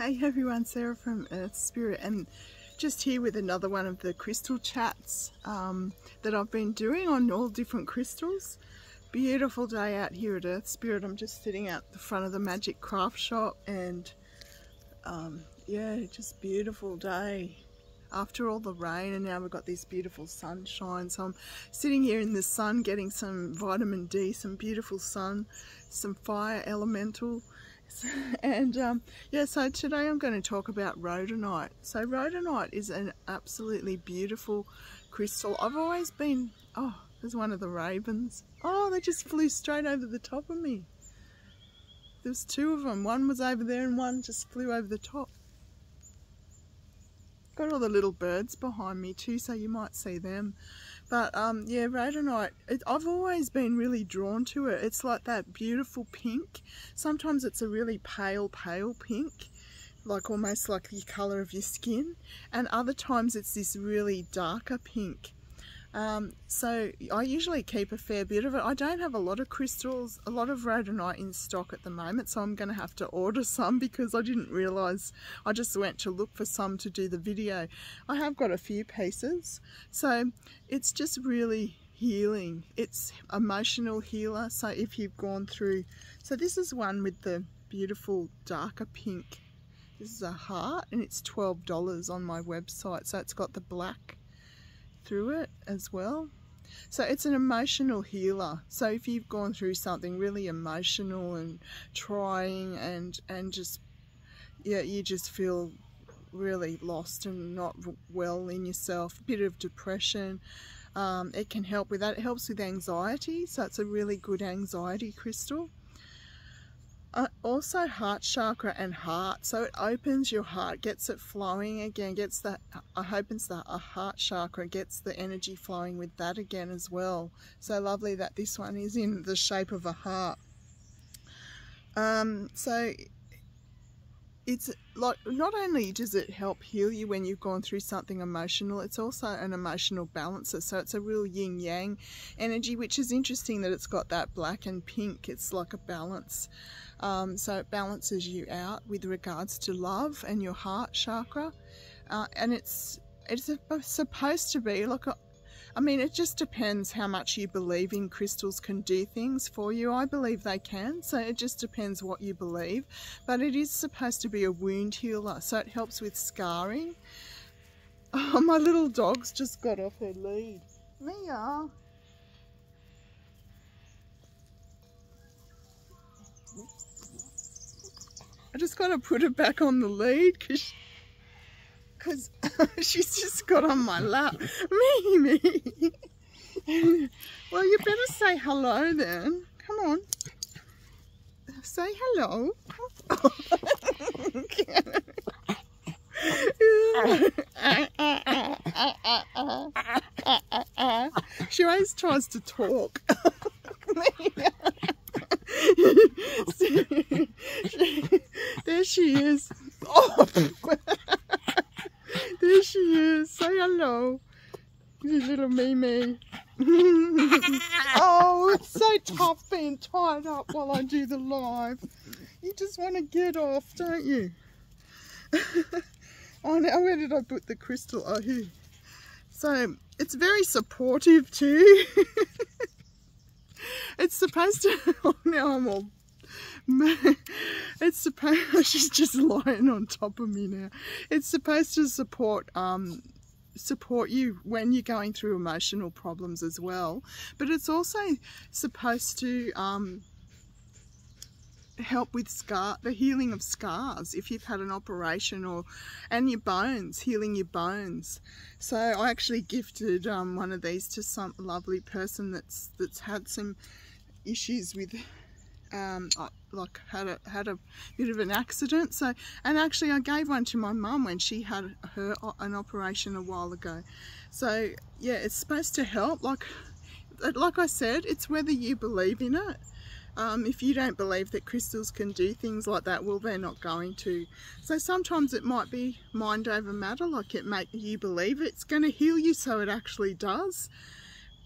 Hey everyone, Sarah from Earth Spirit and just here with another one of the crystal chats um, that I've been doing on all different crystals. Beautiful day out here at Earth Spirit. I'm just sitting out the front of the Magic Craft Shop and um, yeah, just beautiful day after all the rain and now we've got this beautiful sunshine. So I'm sitting here in the sun getting some vitamin D, some beautiful sun, some fire elemental and um, yeah so today I'm going to talk about rhodonite. So rhodonite is an absolutely beautiful crystal. I've always been oh there's one of the ravens. Oh they just flew straight over the top of me. There's two of them one was over there and one just flew over the top. Got all the little birds behind me too so you might see them but um, yeah, rhodonite, it, I've always been really drawn to it. It's like that beautiful pink. Sometimes it's a really pale, pale pink, like almost like the colour of your skin. And other times it's this really darker pink. Um, so I usually keep a fair bit of it. I don't have a lot of crystals, a lot of rhodonite in stock at the moment, so I'm going to have to order some because I didn't realise. I just went to look for some to do the video. I have got a few pieces, so it's just really healing. It's emotional healer, so if you've gone through... So this is one with the beautiful darker pink. This is a heart and it's $12 on my website, so it's got the black through it as well. So it's an emotional healer. So if you've gone through something really emotional and trying and and just yeah, you just feel really lost and not well in yourself, a bit of depression, um, it can help with that. It helps with anxiety, so it's a really good anxiety crystal. Uh, also heart chakra and heart so it opens your heart gets it flowing again gets that uh, opens the uh, heart chakra gets the energy flowing with that again as well. So lovely that this one is in the shape of a heart. Um, so it's like not only does it help heal you when you've gone through something emotional it's also an emotional balancer so it's a real yin yang energy which is interesting that it's got that black and pink it's like a balance um, so it balances you out with regards to love and your heart chakra. Uh, and it's it's supposed to be like a, I mean, it just depends how much you believe in crystals can do things for you. I believe they can, so it just depends what you believe. But it is supposed to be a wound healer, so it helps with scarring. Oh, my little dog's just got off her lead. Mia, I just got to put her back on the lead because because she's just got on my lap. Me. well, you better say hello then. Come on. Say hello. she always tries to talk. there she is. Oh, there she is. Say hello. You little Mimi. oh, it's so tough being tied up while I do the live. You just want to get off, don't you? oh, now where did I put the crystal? Oh, here. So, it's very supportive too. it's supposed to, oh, now I'm all it's supposed she's just lying on top of me now it's supposed to support um support you when you're going through emotional problems as well. But it's also supposed to um help with scar the healing of scars. If you've had an operation or and your bones healing your bones. So I actually gifted um, one of these to some lovely person that's that's had some issues with um, like had a had a bit of an accident. So and actually I gave one to my mum when she had her an operation a while ago. So yeah, it's supposed to help. Like like I said, it's whether you believe in it. Um, if you don't believe that crystals can do things like that, well, they're not going to. So sometimes it might be mind over matter, like it make you believe it's going to heal you, so it actually does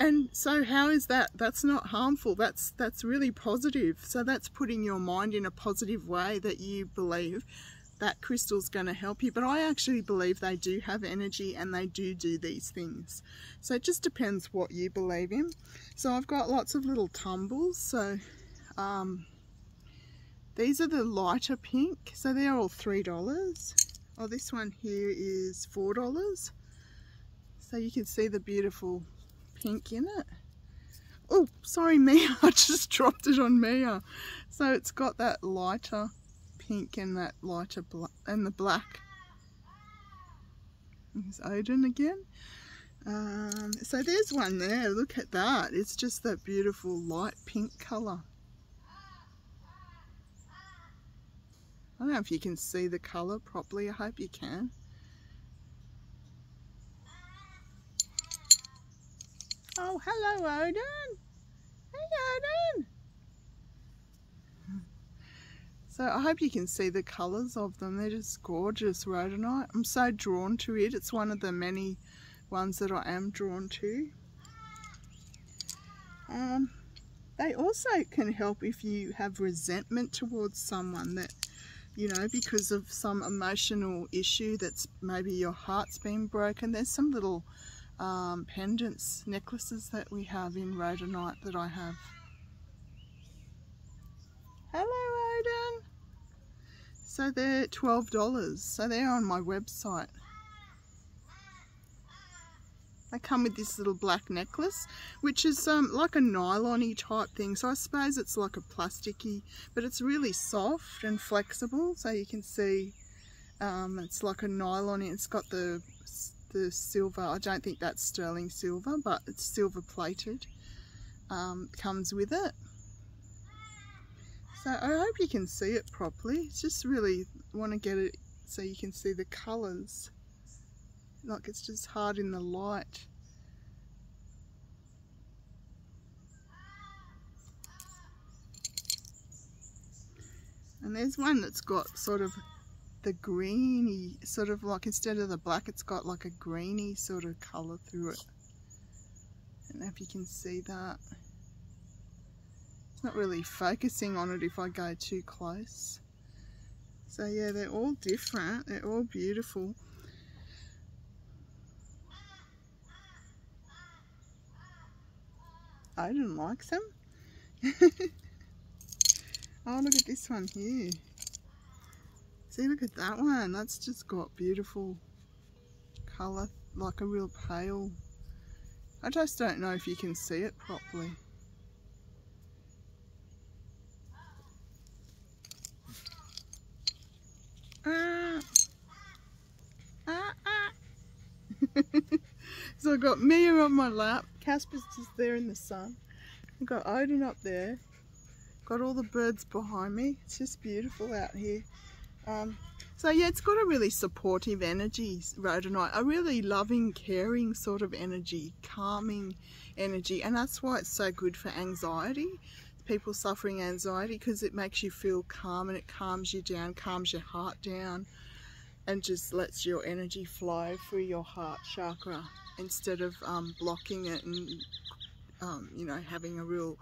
and so how is that that's not harmful that's that's really positive so that's putting your mind in a positive way that you believe that crystal's going to help you. But I actually believe they do have energy and they do do these things. So it just depends what you believe in. So I've got lots of little tumbles. So um, these are the lighter pink. So they're all $3. Oh, this one here is $4. So you can see the beautiful pink in it. Oh, sorry Mia, I just dropped it on Mia. So it's got that lighter pink and that lighter black and the black. There's Odin again. Um, so there's one there, look at that. It's just that beautiful light pink colour. I don't know if you can see the colour properly, I hope you can. Oh, hello Odin! Hey Odin! So I hope you can see the colours of them. They're just gorgeous rhodonite. I'm so drawn to it. It's one of the many ones that I am drawn to. Um, they also can help if you have resentment towards someone that, you know, because of some emotional issue that's maybe your heart's been broken. There's some little um, pendants, necklaces that we have in rhodonite that I have. Hello, Odin. So they're $12. So they're on my website. They come with this little black necklace, which is um, like a nylon type thing. So I suppose it's like a plasticky, but it's really soft and flexible. So you can see um, it's like a nylon. It's got the, the silver. I don't think that's sterling silver, but it's silver plated. Um, comes with it. So I hope you can see it properly. Just really want to get it so you can see the colours. Like it's just hard in the light. And there's one that's got sort of the greeny, sort of like instead of the black, it's got like a greeny sort of colour through it. I don't know if you can see that it's not really focusing on it if I go too close. So yeah, they're all different. They're all beautiful. I didn't like them. oh, look at this one here. See, look at that one. That's just got beautiful colour, like a real pale. I just don't know if you can see it properly. Ah. Ah, ah. so I've got Mia on my lap, Casper's just there in the sun. I've got Odin up there, got all the birds behind me. It's just beautiful out here. Um, so yeah, it's got a really supportive energy, rhodonite, a really loving, caring sort of energy, calming energy, and that's why it's so good for anxiety. People suffering anxiety because it makes you feel calm and it calms you down, calms your heart down and just lets your energy flow through your heart chakra instead of um, blocking it and um, you know having a real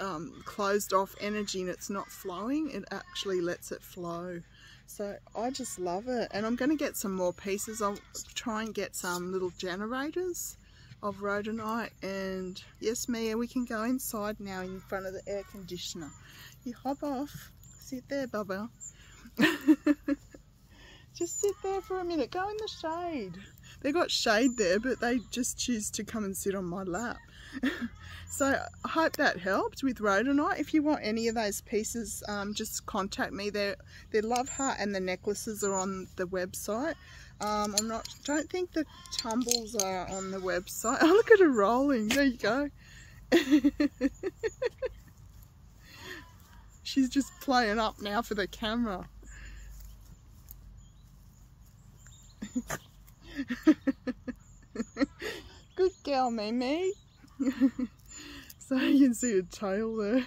um, closed off energy and it's not flowing it actually lets it flow so I just love it and I'm going to get some more pieces I'll try and get some little generators of rhodonite and yes Mia we can go inside now in front of the air conditioner you hop off sit there Bubba just sit there for a minute. Go in the shade. They got shade there, but they just choose to come and sit on my lap. so I hope that helped with rhodonite. If you want any of those pieces, um, just contact me. They're, they're love heart and the necklaces are on the website. Um, I'm not, don't think the tumbles are on the website. Oh, look at her rolling. There you go. She's just playing up now for the camera. Good girl, Mimi. so you can see a tail there.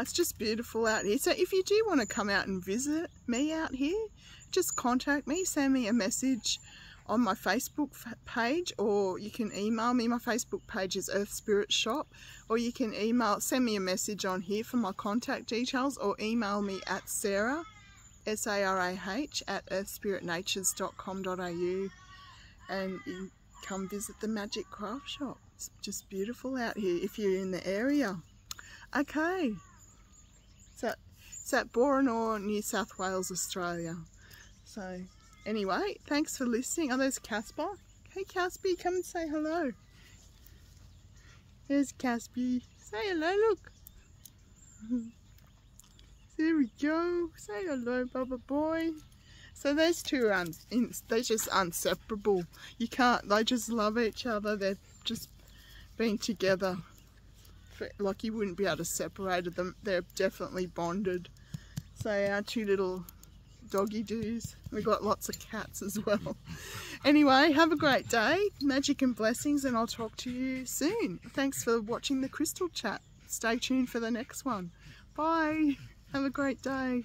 It's just beautiful out here. So if you do want to come out and visit me out here, just contact me, send me a message on my Facebook page or you can email me. My Facebook page is Earth Spirit Shop or you can email, send me a message on here for my contact details or email me at Sarah, S-A-R-A-H, at earthspiritnatures.com.au and you come visit the Magic Craft Shop. It's just beautiful out here if you're in the area. Okay, so it's at Borenore, New South Wales, Australia. So anyway, thanks for listening. Oh, there's Casper. Hey Casper, come and say hello. There's Casper. Say hello, look. there we go. Say hello, Bubba boy. So those two are un they're just inseparable. You can't, they just love each other. They've just been together. For, like you wouldn't be able to separate them. They're definitely bonded. So our two little doggy doos. We've got lots of cats as well. Anyway, have a great day. Magic and blessings and I'll talk to you soon. Thanks for watching the Crystal Chat. Stay tuned for the next one. Bye. Have a great day.